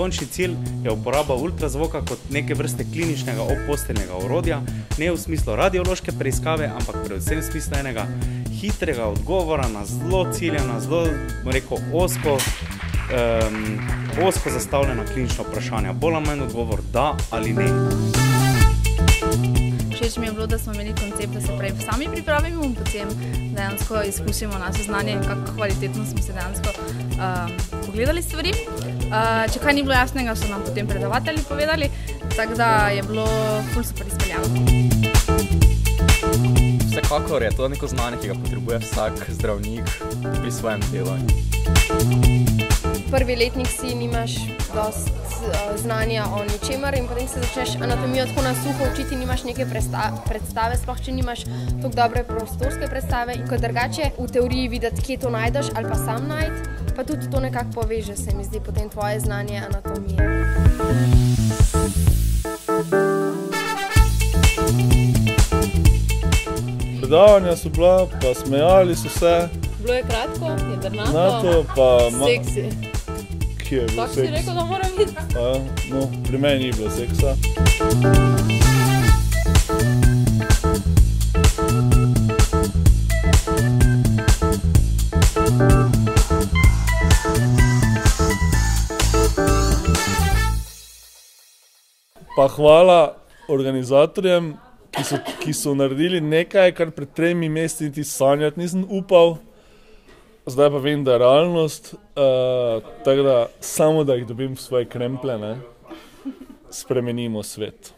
končni cilj je uporaba ultrazvoka kot neke vrste kliničnega oposteljnega orodja, ne v smislu radiološke preiskave, ampak predvsem v smislu enega hitrega odgovora na zelo ciljena, zelo rekel, osko, um, osko zastavljena klinična vprašanja. Bolj ali manj odgovor da ali ne. Všeč mi je bilo, da smo imeli koncept, da se prej sami pripravimo in potem dejansko izkusimo naše znanje in kako kvalitetno smo se dejansko um, pogledali stvari. Uh, če kaj ni bilo jasnega, so nam potem predavatelji povedali, tako da je bilo ful super izpeljano. Vsekakor je to neko znanje, ki ga potrebuje vsak zdravnik pri svojem delu. Prvi letnik si nimaš dost uh, znanja o ničemer in potem se začneš anatomijo tako na suho učiti, nimaš neke predstave, sploh če nimaš tako dobre prostorske predstave. In kot drugače v teoriji videti, kje to najdeš ali pa sam najd, pa tudi to nekako poveže, se mi zdi, potem tvoje znanje anatomije. Predavanja so bila, pa smejali so se. Bilo je kratko, jedrnato, Nato pa ma- seksi. Kje je bil Tako si seks? rekel, da mora biti. A, no, pri meni ni bilo seksa. Pa hvala organizatorjem, ki so, ki so naredili nekaj, kar pred tremi meseci niti sanjati nisem upal. Zdaj pa vem, da je realnost, uh, tako da samo da jih dobim v svoje kremple, ne, spremenimo svet.